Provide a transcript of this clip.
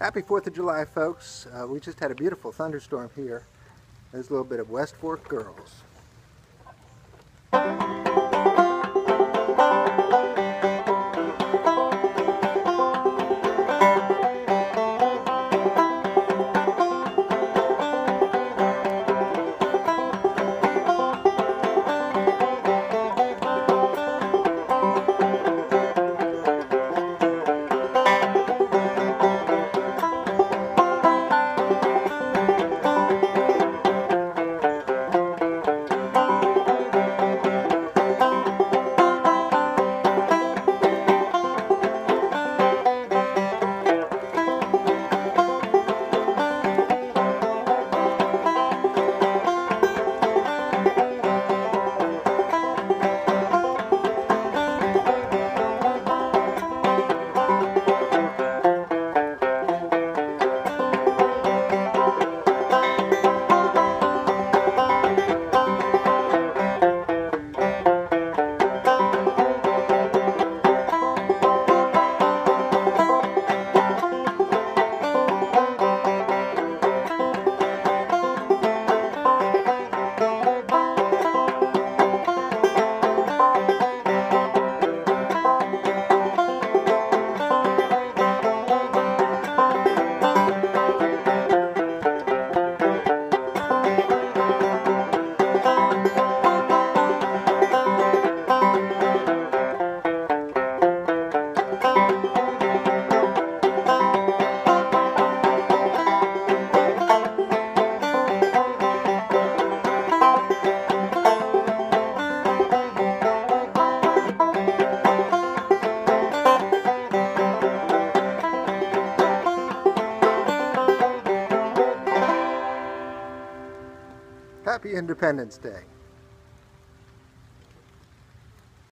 Happy 4th of July, folks. Uh, we just had a beautiful thunderstorm here. There's a little bit of West Fork Girls. Happy Independence Day.